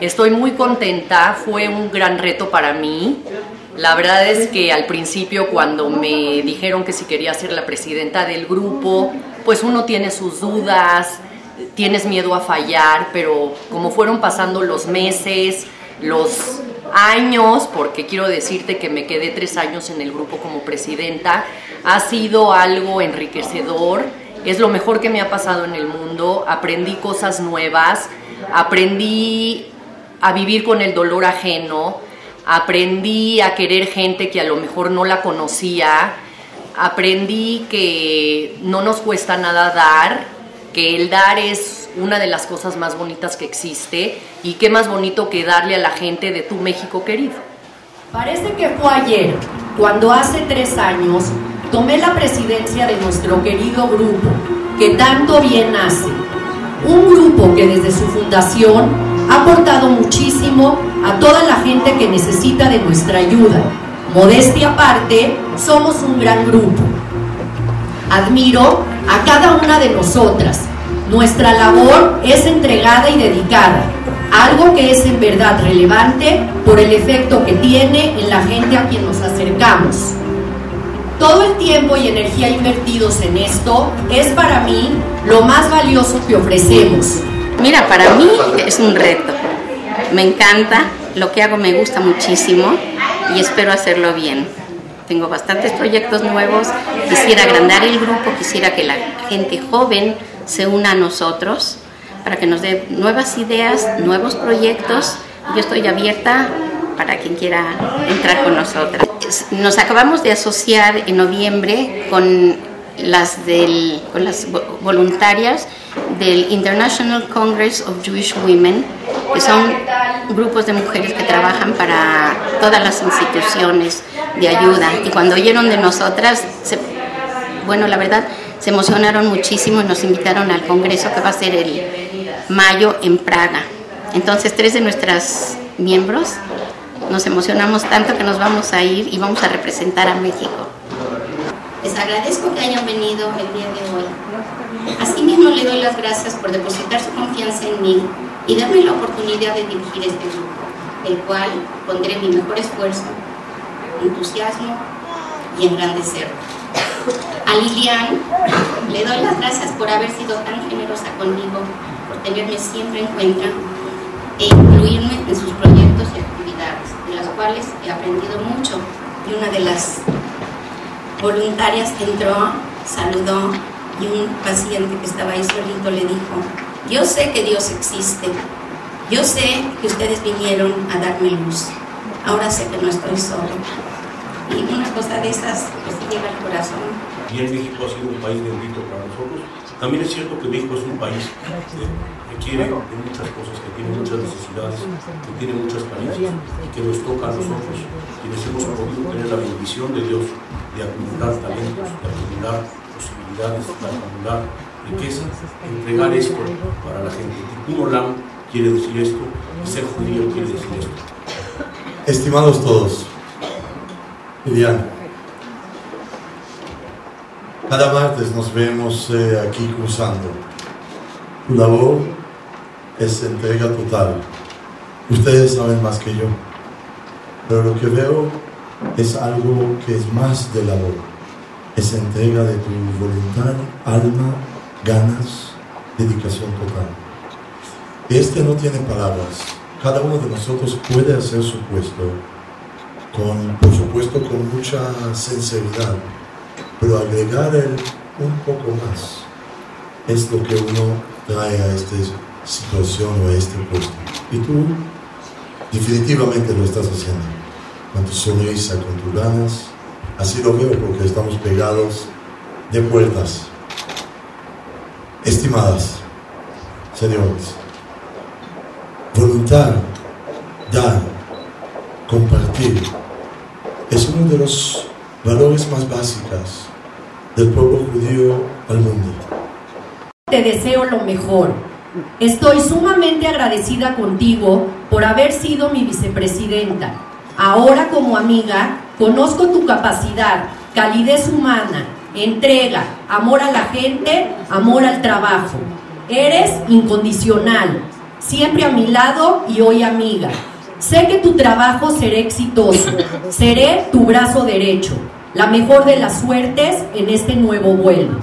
Estoy muy contenta, fue un gran reto para mí. La verdad es que al principio cuando me dijeron que si quería ser la presidenta del grupo, pues uno tiene sus dudas, tienes miedo a fallar, pero como fueron pasando los meses, los años, porque quiero decirte que me quedé tres años en el grupo como presidenta, ha sido algo enriquecedor, es lo mejor que me ha pasado en el mundo, aprendí cosas nuevas, aprendí a vivir con el dolor ajeno, aprendí a querer gente que a lo mejor no la conocía, aprendí que no nos cuesta nada dar, que el dar es una de las cosas más bonitas que existe y qué más bonito que darle a la gente de tu México querido. Parece que fue ayer, cuando hace tres años tomé la presidencia de nuestro querido grupo, que tanto bien hace. Un grupo que desde su fundación ha aportado muchísimo a toda la gente que necesita de nuestra ayuda. Modestia aparte, somos un gran grupo. Admiro a cada una de nosotras. Nuestra labor es entregada y dedicada, algo que es en verdad relevante por el efecto que tiene en la gente a quien nos acercamos. Todo el tiempo y energía invertidos en esto es para mí lo más valioso que ofrecemos. Mira, para mí es un reto. Me encanta, lo que hago me gusta muchísimo y espero hacerlo bien. Tengo bastantes proyectos nuevos, quisiera agrandar el grupo, quisiera que la gente joven se una a nosotros para que nos dé nuevas ideas, nuevos proyectos. Yo estoy abierta para quien quiera entrar con nosotras. Nos acabamos de asociar en noviembre con las, del, con las voluntarias del International Congress of Jewish Women, que son grupos de mujeres que trabajan para todas las instituciones de ayuda. Y cuando oyeron de nosotras, bueno, la verdad, se emocionaron muchísimo y nos invitaron al congreso que va a ser el mayo en Praga. Entonces, tres de nuestras miembros nos emocionamos tanto que nos vamos a ir y vamos a representar a México. Les agradezco que hayan venido el día de hoy. Asimismo, le doy las gracias por depositar su confianza en mí y darme la oportunidad de dirigir este grupo, el cual pondré mi mejor esfuerzo, entusiasmo y engrandecerlo. A Lilian le doy las gracias por haber sido tan generosa conmigo, por tenerme siempre en cuenta e incluirme en sus proyectos y actividades, de las cuales he aprendido mucho. Y una de las voluntarias entró, saludó y un paciente que estaba ahí solito le dijo, yo sé que Dios existe, yo sé que ustedes vinieron a darme luz, ahora sé que no estoy solo. Y una cosa de esas pues llega al corazón. Bien, México ha sido un país bendito para nosotros. También es cierto que México es un país que requiere de muchas cosas, que tiene muchas necesidades, que tiene muchas carencias y que nos toca a nosotros, quienes hemos podido tener la bendición de Dios de acumular talentos, de acumular posibilidades, de acumular riqueza, entregar esto para la gente. Tikkun Olam quiere decir esto, y ser judío quiere decir esto. Estimados todos, Liliana, cada martes nos vemos eh, aquí cruzando. Tu labor es entrega total. Ustedes saben más que yo, pero lo que veo es algo que es más de labor. Es entrega de tu voluntad, alma, ganas, dedicación total. Este no tiene palabras. Cada uno de nosotros puede hacer su puesto, con, por supuesto con mucha sinceridad, pero agregar el un poco más es lo que uno trae a esta situación o a este puesto. Y tú definitivamente lo estás haciendo, con tu sonrisa, con tus ganas. Así lo veo porque estamos pegados de puertas. Estimadas, señores, voluntad, dar, compartir, es uno de los valores más básicos del pueblo judío al mundo. Te deseo lo mejor. Estoy sumamente agradecida contigo por haber sido mi vicepresidenta. Ahora como amiga, conozco tu capacidad, calidez humana, entrega, amor a la gente, amor al trabajo. Eres incondicional, siempre a mi lado y hoy amiga. Sé que tu trabajo será exitoso, seré tu brazo derecho, la mejor de las suertes en este nuevo vuelo.